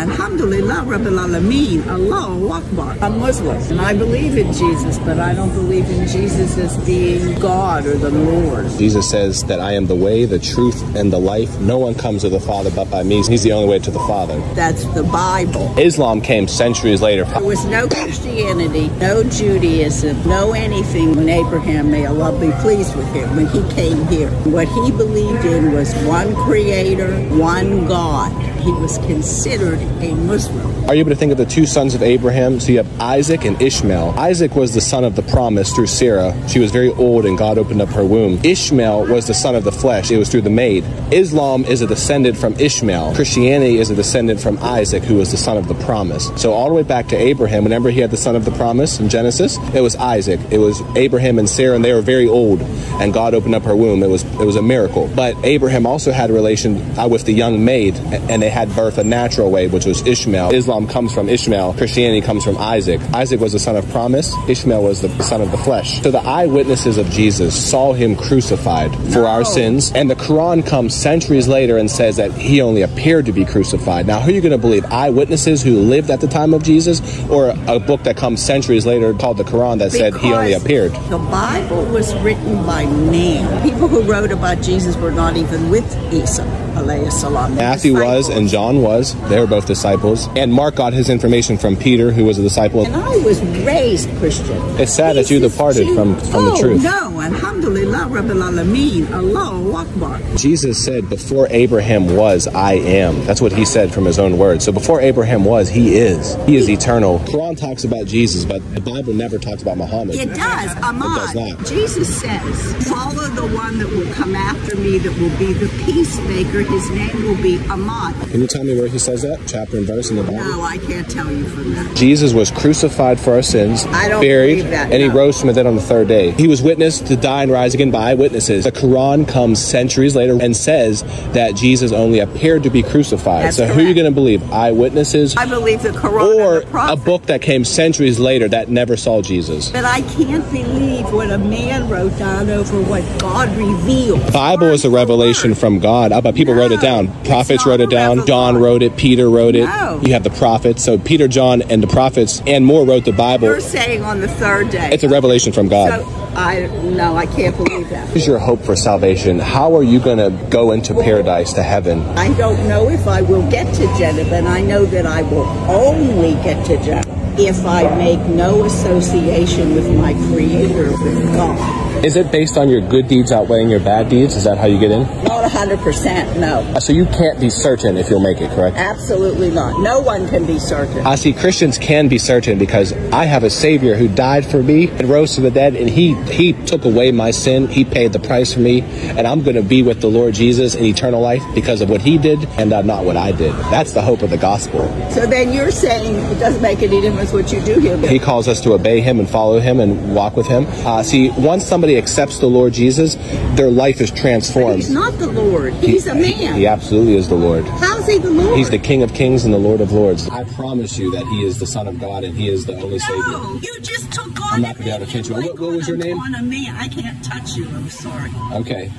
Alhamdulillah Rabbil Alameen, Allahu Akbar. I'm Muslim and I believe in Jesus, but I don't believe in Jesus as being God or the Lord. Jesus says that I am the way, the truth, and the life. No one comes to the Father but by me. He's the only way to the Father. That's the Bible. Islam came centuries later. There was no Christianity, no Judaism, no anything when Abraham, may Allah be pleased with him, when he came here. What he believed in was one creator, one God. He was considered a Muslim. Are you able to think of the two sons of Abraham? So you have Isaac and Ishmael. Isaac was the son of the promise through Sarah. She was very old and God opened up her womb. Ishmael was the son of the flesh. It was through the maid. Islam is a descendant from Ishmael. Christianity is a descendant from Isaac, who was the son of the promise. So all the way back to Abraham, whenever he had the son of the promise in Genesis, it was Isaac. It was Abraham and Sarah, and they were very old, and God opened up her womb. It was it was a miracle. But Abraham also had a relation uh, with the young maid, and they had birth a natural way, which was Ishmael. Islam comes from Ishmael. Christianity comes from Isaac. Isaac was the son of promise. Ishmael was the son of the flesh. So the eyewitnesses of Jesus saw him crucified for our sins, and the Quran comes centuries later and says that he only appeared to be crucified. Now, who are you going to believe? Eyewitnesses who lived at the time of Jesus, or a book that comes centuries later called the Quran that said he only appeared? The Bible was written by man. People who wrote about Jesus were not even with Isa. Matthew was and John was. They were both disciples. And Mark got his information from Peter, who was a disciple. And I was raised Christian. It's sad that you departed from, from oh, the truth. No, Alhamdulillah Rabbil Alameen. Allahu Akbar. Jesus said, Before Abraham was, I am. That's what he said from his own words. So before Abraham was, he is. He is eternal. Quran talks about Jesus, but the Bible never talks about Muhammad. It does. Ahmad. It does not. Jesus says, Follow the one that will come after me, that will be the peacemaker. His name will be Ahmad. Can you tell me where he says that? Chapter and verse in the Bible? No, I can't tell you from that. Jesus was crucified for our sins, I don't buried, that, and he rose from the dead on the third day. He was witnessed to die and rise again by eyewitnesses. The Quran comes centuries later and says that Jesus only appeared to be crucified. That's so who are you going to believe? Eyewitnesses? I believe the Quran or a book that came centuries later that never saw Jesus. But I can't believe what a man wrote down over what God revealed. Bible is a revelation from God. Uh, But people wrote it down. Prophets wrote it down. John wrote it. Peter wrote it. No. You have the prophets. So Peter, John, and the prophets and more wrote the Bible. You're saying on the third day. It's a revelation from God. So I no, I can't believe that. What is your hope for salvation? How are you going to go into paradise to heaven? I don't know if I will get to Jannah, but I know that I will only get to Jannah if I make no association with my Creator, with God. Is it based on your good deeds outweighing your bad deeds? Is that how you get in? Not hundred percent, no. Uh, So you can't be certain if you'll make it, correct? Absolutely not. No one can be certain. I see Christians can be certain because I have a Savior who died for me and rose from the dead, and He He took away my sin. He paid the price for me, and I'm going to be with the Lord Jesus in eternal life because of what He did and not what I did. That's the hope of the gospel. So then you're saying it doesn't make any difference what you do here. He calls us to obey Him and follow Him and walk with Him. Uh, see, once somebody accepts the Lord Jesus, their life is transformed. He's not the Lord. He's a man. He absolutely is the Lord. How's he the Lord? He's the King of Kings and the Lord of Lords. I promise you that He is the Son of God and He is the only Savior. No, you just took on I'm not gonna be able to catch you. What- what was your name? On a man. I can't touch you. I'm sorry. Okay.